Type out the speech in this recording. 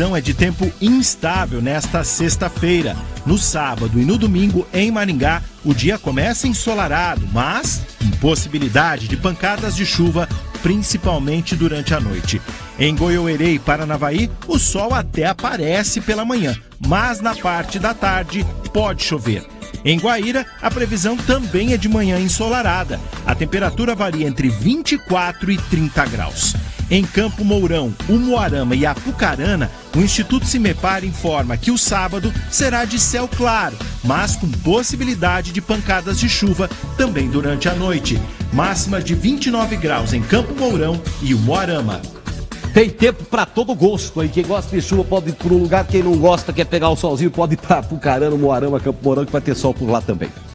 Então é de tempo instável nesta sexta-feira. No sábado e no domingo, em Maringá, o dia começa ensolarado, mas com possibilidade de pancadas de chuva, principalmente durante a noite. Em Goiôerê e Paranavaí, o sol até aparece pela manhã, mas na parte da tarde pode chover. Em Guaíra, a previsão também é de manhã ensolarada. A temperatura varia entre 24 e 30 graus. Em Campo Mourão, Umuarama e Apucarana, o Instituto Cimepar informa que o sábado será de céu claro, mas com possibilidade de pancadas de chuva também durante a noite. Máxima de 29 graus em Campo Mourão e Umuarama. Tem tempo para todo gosto aí. Quem gosta de chuva pode ir por um lugar, quem não gosta, quer pegar o solzinho, pode ir para Apucarana, Moarama, Campo Mourão, que vai ter sol por lá também.